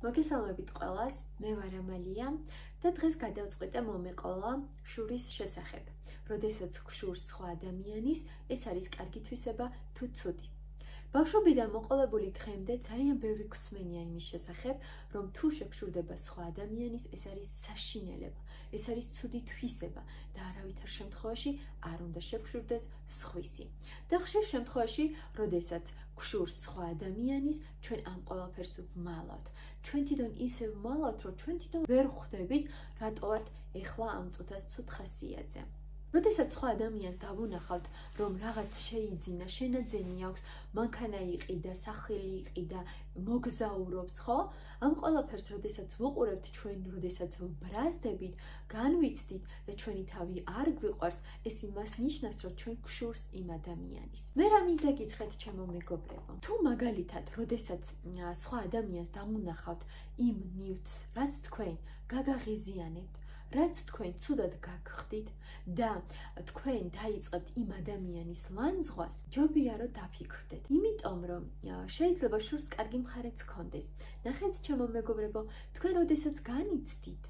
მოგესალმებით ყველას, მე ვარ ამალია და დღეს გადავწყვიტე მომეყოლა შურის შესახებ. როდესაც შურს სხვა ადამიანის, ეს არის კარგი თვისება თუ ცუდი. ბავშვობიდან მოყოლებული დღემდე ძალიან ბევრი ქსმენია იმის შესახებ, რომ თუ შეგშურდება სხვა ადამიანის, ეს არის საშინელება, ეს არის ცუდი თვისება და არავითარ შემთხვევაში არ უნდა შეგშურდეს სხვისი. და ხშირ შემთხვევაში, როდესაც გშურს სხვა ადამიანის, ჩვენ ამ ყველაფერს ვმალავთ. ჩვენ თვითონ ისე ვმალავთ, რომ ჩვენ თვითონ ვერ ხვდებით, რატო ვართ ეხლა ამ წუთას ცუთ ხასიათზე. როდესაც სხვა ადამიანს დავუნახავთ, რომ რაღაც შეიძინა, შენაძენი აქვს, მანქანა იყიდა, სახელი იყიდა, მოგზაურობს, ხო? ამ ყველაფერს, როდესაც ვუყურებთ ჩვენ, როდესაც ვბრაზდებით, განვიცდით და ჩვენი თავი არ გვიყვარს, ეს იმას ნიშნავს, რომ ჩვენ გშურს იმ ადამიანის. მე რა მინდა გითხრათ, ჩემო მეგობრებო? თუ მაგალითად, როდესაც სხვა ადამიანს დავუნახავთ იმ ნივთს, რაც თქვენ გაგაღიზიანებთ, რაც თქვენ ცუდად გაგხდით და თქვენ დაიწყებთ იმ ადამიანის ლანძღვას, ჯობია რომ დაფიქრდეთ. იმიტომ რომ შეიძლება შურს კარგი მხარეც გქონდეს. ნახეთ ჩემო მეგობრებო, თქვენ როდესაც განიცდით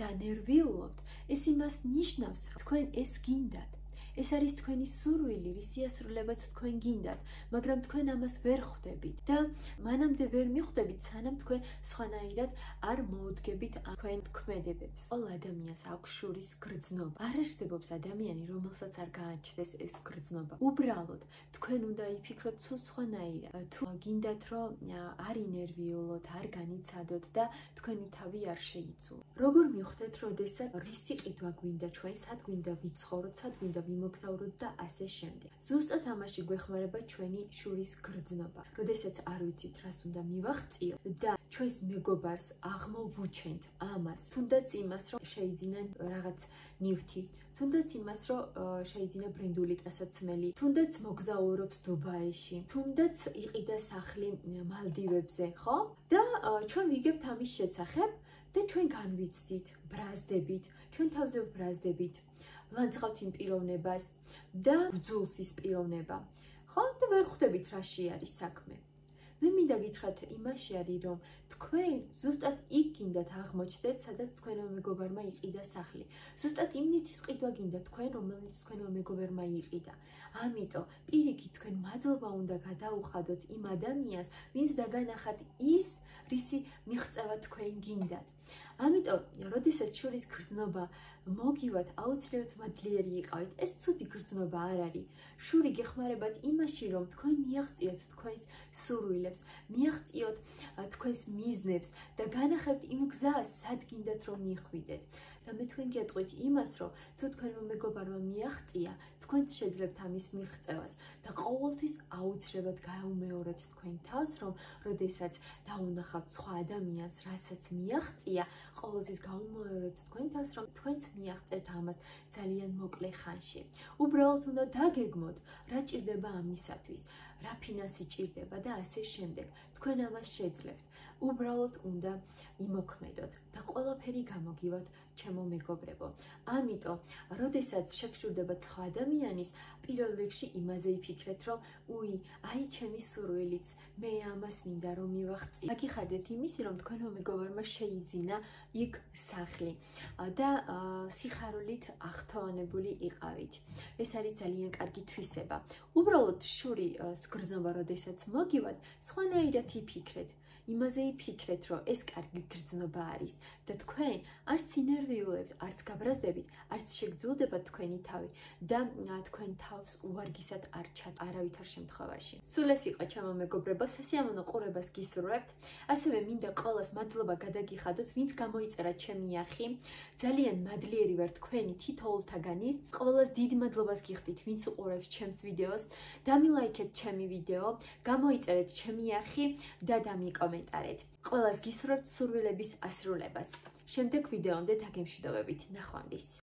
და ნერვიულობთ, ეს იმას ნიშნავს, რომ თქვენ ეს გინდათ. ეს არის თქვენი სურვილი, რის სიასრულებაც თქვენ გინდათ, მაგრამ თქვენ ამას ვერ ხვდებით და მანამდე ვერ მიხვდებით, სანამ თქვენ სხვანაირად არ მოუდგებით თქვენ ქმედებებს. ყოველ ადამიანს აქვს შურის გრძნობა. არ არსებობს ადამიანი, რომელსაც არ გააჩნდეს ეს გრძნობა. უბრალოდ თქვენ უნდა იფიქროთ სულ სხვანაირად. თუ გინდათ, რომ არ ინერვიულოთ, არ განიცადოთ და თქვენი თავი არ შეიცულოთ. როგორ მიხვდეთ, როდესაც რისი ყიდვა გვინდა ჩვენ, სად გვინდა ვიცხოვროთ, სად გვინდა ვიმო მოგზაუროთ და ასე შემდეგ. ზუსტად ამაში გვეხმარება ჩვენი შურის გრძნობა. როდესაც არ ვიცით, რას უნდა მივაღწიო და ჩვენს მეგობარს აღმოვუჩენთ ამას, თუნდაც იმას, რომ შეიძინან რაღაც ნივთი, თუნდაც იმას, რომ შეიძინა ბრენდული ტასაცმელი, თუნდაც მოგზაურობს დუბაიში, თუნდაც იყიდა სახლი მალდივებზე, ხო? და ჩვენ ვიგებთ ამის შესახებ და ჩვენ განვიცდით, ბრაზდებით, ჩვენ თავზე ვბრაზდებით. ლანძღავთ იმ პიროვნებას და ბძულს ის პიროვნება. ხო, და ვერ ხვდებით რაში არის საქმე. მე მინდა გითხრათ იმაში არის რომ თქვენ ზუსტად იქ გინდათ აღმოჩნდეთ, სადაც თქვენო მეგობარმა იყიდა სახლი. ზუსტად იმ ნიცის ყიდვა გინდა თქვენ, რომელიც თქვენო მეგობარმა იყიდა. ამიტომ პირიქით თქვენ მადლობა უნდა გადაუხადოთ იმ ადამიანს, ვინც დაგანახათ ის რისი მიღწევა თქვენ გინდათ. ამიტომ, როდესაც შურის გრძნობა მოგივათ, აუცილებლად მადლიერი იყავით. ეს ცუდი გრძნობა არ არის. შური გეხმარებათ იმაში, რომ თქვენ მიაღწიოთ თქვენს სურვილებს, მიაღწიოთ თქვენს მიზნებს და განახებთ იმ გზას, სად გინდათ რომ მიხვიდეთ. და მე თქვენ გეტყვით იმას, რომ თუ თქვენმა მეგობარმა მიაღწია, თქვენც შეძლებთ ამის მიღწევას და ყოველთვის აუცილებლად გაუმეორეთ თქვენ თავს, რომ როდესაც დაუნახავთ სხვა ადამიანს, რასაც მიაღწია, ყოველთვის გაუმეორეთ თქვენ თავს, რომ თქვენც მიაღწევთ ამას ძალიან მოკლე ხანში. უბრალოდ უნდა დაგეგმოთ, რა ჭირდება ამისათვის, რა ფინანსი ჭირდება და ასე შემდეგ. თქვენ ამას შეძლებთ. უბრალოდ უნდა იმოქმედოთ და ყველაფერი გამოგივათ ჩემო მეგობრებო. ამიტომ, როდესაც შეგშურდება სხვა ადამიანის, პირველ რიგში იმაზე იფიქრეთ, რომ უი, აი ჩემი სურვილიც, მე ამას მინდა რომ მივახცი. აგიხარდეთ იმისი, რომ თქვენო მეგობარმა შეიძინა იქ სახლი და სიხარულით ახთოვანებული იყავით. ეს არის ძალიან კარგი თვისება. უბრალოდ შური სგრძნობა, როდესაც მოგივათ, სხვანაირად იფიქრეთ. იმაზე იფიქრეთ, რომ ეს კარგი გრძნობა არის და თქვენ არც ინერვიულებთ, არც გაბრაზდებით, არც შეგძულდებათ თქვენი თავი და თქვენ თავს უვარგისად არ ჩათ არავითარ შემთხვევაში. სულ ეს იყო ჩემო მეგობრებო, სასიამოვნო ყურებას გისურვებთ. ასევე მინდა ყოველას მადლობა გადაგიხადოთ, ვინც გამოიწერა ჩემი არხი. ძალიან მადლიერი ვარ თქვენი თითოეულთაგანის. ყოველას დიდი მადლობას გიხდით, ვინც უყურებს ჩემს ვიდეოს. დამილაიქეთ ჩემი ვიდეო, გამოიწერეთ ჩემი არხი და დამიკომენტეთ კომენტარით. ყველას გისურვებთ სურვილების ასრულებას. შემდეგ ვიდეომდე დაგემშვიდობებით. ნახვამდის.